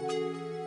Música